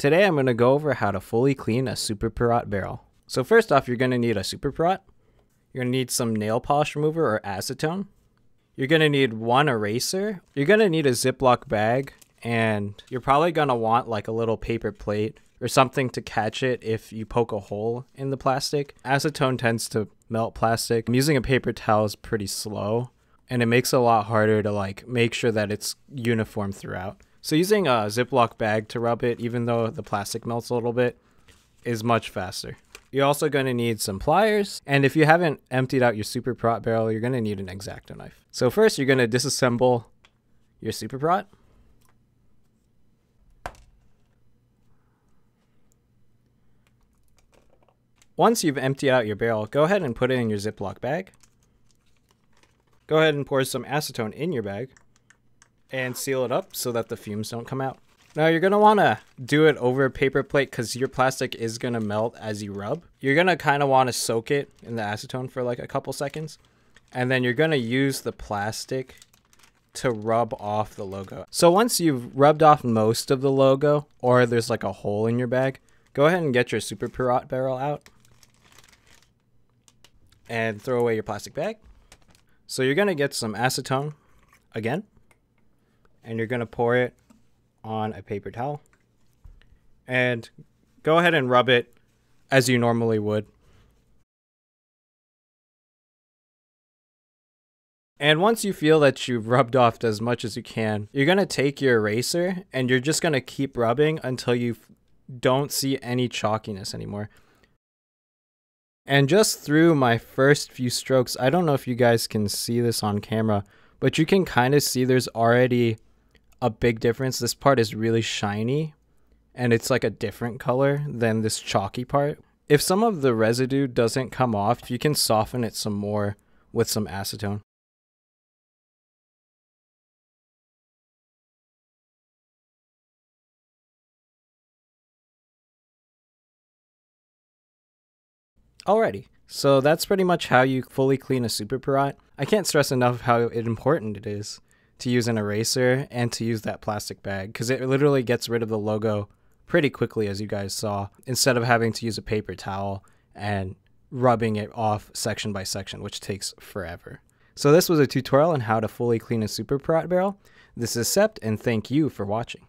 Today I'm going to go over how to fully clean a Superpirat barrel. So first off, you're going to need a Superpirat. You're going to need some nail polish remover or acetone. You're going to need one eraser. You're going to need a Ziploc bag and you're probably going to want like a little paper plate or something to catch it if you poke a hole in the plastic. Acetone tends to melt plastic. I'm Using a paper towel is pretty slow and it makes it a lot harder to like make sure that it's uniform throughout. So using a Ziploc bag to rub it, even though the plastic melts a little bit, is much faster. You're also going to need some pliers, and if you haven't emptied out your Superpirat barrel, you're going to need an X-Acto knife. So first, you're going to disassemble your Superpirat. Once you've emptied out your barrel, go ahead and put it in your Ziploc bag. Go ahead and pour some acetone in your bag and seal it up so that the fumes don't come out. Now you're going to want to do it over a paper plate because your plastic is going to melt as you rub. You're going to kind of want to soak it in the acetone for like a couple seconds. And then you're going to use the plastic to rub off the logo. So once you've rubbed off most of the logo or there's like a hole in your bag, go ahead and get your Superpirat barrel out and throw away your plastic bag. So you're going to get some acetone again and you're going to pour it on a paper towel. And go ahead and rub it as you normally would. And once you feel that you've rubbed off as much as you can, you're going to take your eraser and you're just going to keep rubbing until you don't see any chalkiness anymore. And just through my first few strokes, I don't know if you guys can see this on camera, but you can kind of see there's already a big difference. This part is really shiny and it's like a different color than this chalky part. If some of the residue doesn't come off, you can soften it some more with some acetone. Alrighty, so that's pretty much how you fully clean a Superpirat. I can't stress enough how important it is to use an eraser and to use that plastic bag because it literally gets rid of the logo pretty quickly as you guys saw instead of having to use a paper towel and rubbing it off section by section which takes forever. So this was a tutorial on how to fully clean a Superpirat barrel. This is Sept and thank you for watching.